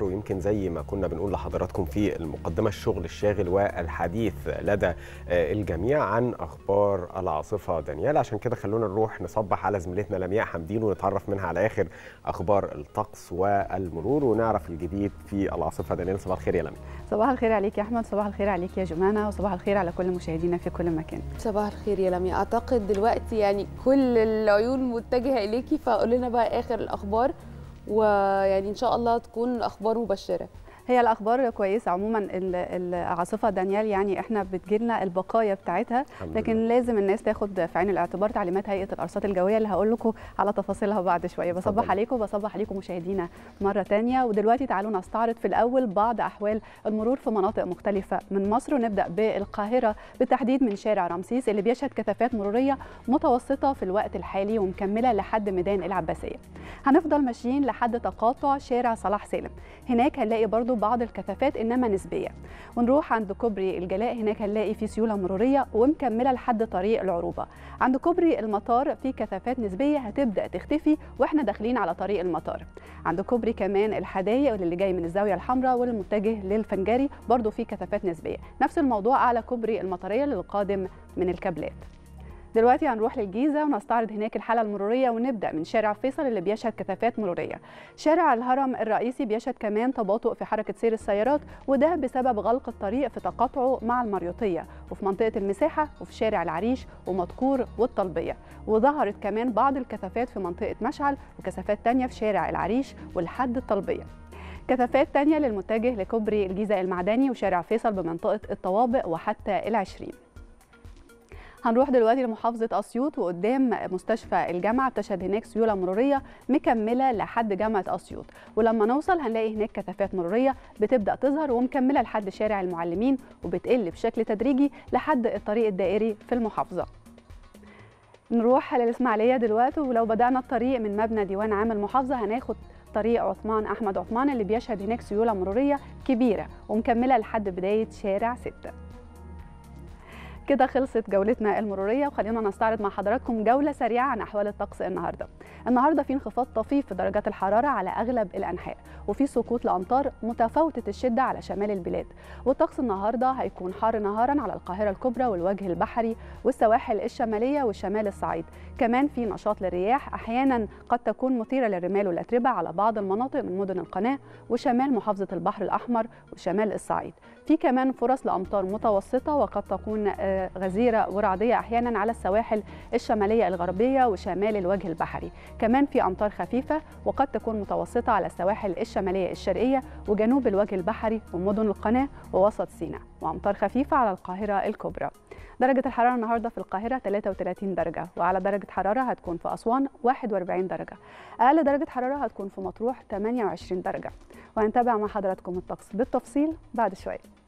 ويمكن زي ما كنا بنقول لحضراتكم في المقدمة الشغل الشاغل والحديث لدى الجميع عن أخبار العاصفة دانيال. عشان كده خلونا نروح نصبح على زميلتنا لمياء حمدين ونتعرف منها على آخر أخبار الطقس والمرور ونعرف الجديد في العاصفة دانيال. صباح الخير يا لمياء. صباح الخير عليك يا أحمد. صباح الخير عليك يا جمانة. وصباح الخير على كل مشاهدينا في كل مكان. صباح الخير يا لمياء. أعتقد دلوقتي يعني كل العيون متجهة إليكي فقول لنا بقى آخر الأخبار. ويعني إن شاء الله تكون أخبار مبشرة. هي الأخبار كويسة. عموما العاصفه دانيال يعني إحنا بتجيلنا البقايا بتاعتها لكن. لازم الناس تاخد في عين الاعتبار تعليمات هيئة الأرصاد الجوية اللي هقول لكم على تفاصيلها بعد شوية. بصبح عليكم وبصبح عليكم مشاهدينا مرة ثانية ودلوقتي تعالوا نستعرض في الأول بعض أحوال المرور في مناطق مختلفة. من مصر ونبدا بالقاهرة بالتحديد من شارع رمسيس اللي بيشهد كثافات مرورية متوسطة في الوقت الحالي ومكملة لحد ميدان العباسية. هنفضل ماشيين لحد تقاطع شارع صلاح سالم. هناك هنلاقي برضو بعض الكثافات إنما نسبية. ونروح عند كوبري الجلاء هناك هنلاقي في سيولة مرورية ومكملة لحد طريق العروبة. عند كوبري المطار في كثافات نسبية هتبدأ تختفي وإحنا داخلين على طريق المطار. عند كوبري كمان الحدايق اللي جاي من الزاوية الحمراء والمتجه للفنجاري برضو في كثافات نسبية. نفس الموضوع على كوبري المطرية للقادم من الكابلات. دلوقتي هنروح للجيزة ونستعرض هناك الحالة المرورية ونبدأ من شارع فيصل اللي بيشهد كثافات مرورية. شارع الهرم الرئيسي بيشهد كمان تباطؤ في حركة سير السيارات وده بسبب غلق الطريق في تقاطعه مع المريوطية وفي منطقة المساحة وفي شارع العريش ومدكور والطلبية. وظهرت كمان بعض الكثافات في منطقة مشعل وكثافات تانية في شارع العريش والحد الطلبية. كثافات تانية للمتجه لكوبري الجيزة المعدني وشارع فيصل بمنطقة الطوابق وحتى العشرين. هنروح دلوقتي لمحافظة أسيوط وقدام مستشفى الجامعة بتشهد هناك سيولة مرورية مكملة لحد جامعة أسيوط. ولما نوصل هنلاقي هناك كثافات مرورية بتبدأ تظهر ومكملة لحد شارع المعلمين وبتقل بشكل تدريجي لحد الطريق الدائري في المحافظة. نروح للإسماعيلية دلوقتي ولو بدأنا الطريق من مبنى ديوان عام المحافظة هناخد طريق عثمان أحمد عثمان اللي بيشهد هناك سيولة مرورية كبيرة ومكملة لحد بداية شارع 6 كده خلصت جولتنا المرورية وخلينا نستعرض مع حضراتكم جولة سريعة عن أحوال الطقس النهارده. النهارده في انخفاض طفيف في درجات الحرارة على أغلب الأنحاء وفي سقوط لأمطار متفاوتة الشدة على شمال البلاد. والطقس النهارده هيكون حار نهارا على القاهرة الكبرى والوجه البحري والسواحل الشمالية وشمال الصعيد. كمان في نشاط للرياح أحيانا قد تكون مثيرة للرمال والأتربة على بعض المناطق من مدن القناة وشمال محافظة البحر الأحمر وشمال الصعيد. في كمان فرص لأمطار متوسطة وقد تكون غزيرة ورعدية أحيانا على السواحل الشمالية الغربية وشمال الوجه البحري. كمان في أمطار خفيفة وقد تكون متوسطة على السواحل الشمالية الشرقية وجنوب الوجه البحري ومدن القناة ووسط سيناء وأمطار خفيفة على القاهرة الكبرى. درجة الحرارة النهاردة في القاهرة 33 درجة وعلى درجة حرارة هتكون في أسوان 41 درجة. أقل درجة حرارة هتكون في مطروح 28 درجة. وهنتابع مع حضراتكم الطقس بالتفصيل بعد شوية.